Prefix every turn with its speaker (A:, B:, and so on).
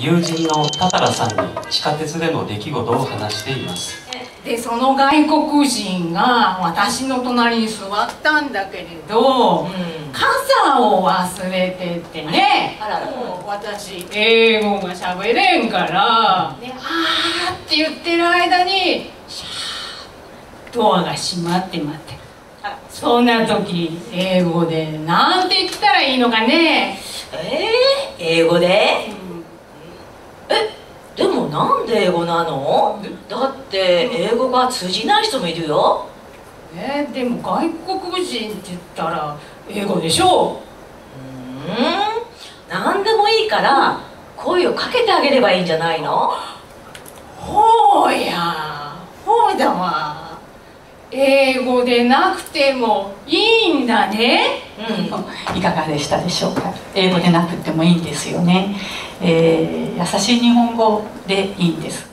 A: 友人のタタラさんに地下鉄での出来事を話しています。
B: でその外国人が私の隣に座ったんだけれど、うん、傘を忘れててね。あらら。もう私英語が喋れんから、ね、あーって言ってる間にシャードアが閉まってまってそんな時英語でなんて言ったらいいのかね
C: えー、英語で、うん、えでもなんで英語なの？だって英語が通じない人もいるよ。
B: えー、でも外国人って言ったら英語でしょ。
C: ううん。何でもいいから声をかけてあげればいいんじゃないの？
B: ほうや。ほうだわ。英語でなくてもいいんだね、
D: うん、いかがでしたでしょうか？英語でなくてもいいんですよね、えー、優しい日本語でいいんです。